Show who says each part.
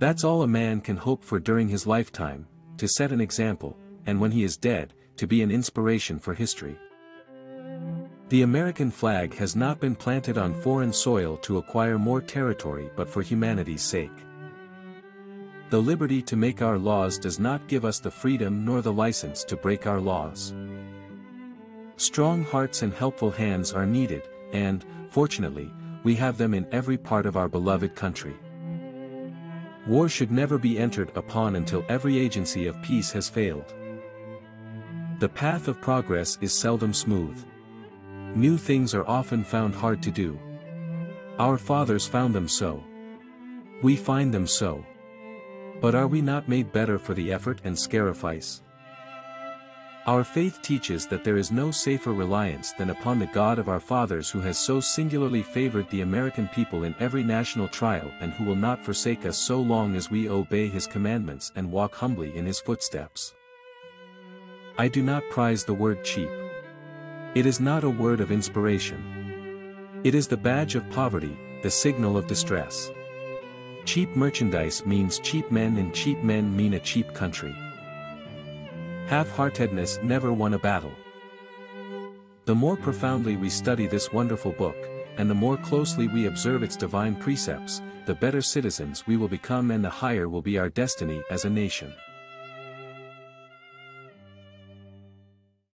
Speaker 1: That's all a man can hope for during his lifetime, to set an example, and when he is dead, to be an inspiration for history. The American flag has not been planted on foreign soil to acquire more territory but for humanity's sake. The liberty to make our laws does not give us the freedom nor the license to break our laws. Strong hearts and helpful hands are needed, and, fortunately, we have them in every part of our beloved country. War should never be entered upon until every agency of peace has failed. The path of progress is seldom smooth. New things are often found hard to do. Our fathers found them so. We find them so. But are we not made better for the effort and scarifice? Our faith teaches that there is no safer reliance than upon the God of our fathers who has so singularly favored the American people in every national trial and who will not forsake us so long as we obey his commandments and walk humbly in his footsteps. I do not prize the word cheap. It is not a word of inspiration. It is the badge of poverty, the signal of distress. Cheap merchandise means cheap men and cheap men mean a cheap country. Half-heartedness never won a battle. The more profoundly we study this wonderful book, and the more closely we observe its divine precepts, the better citizens we will become and the higher will be our destiny as a nation.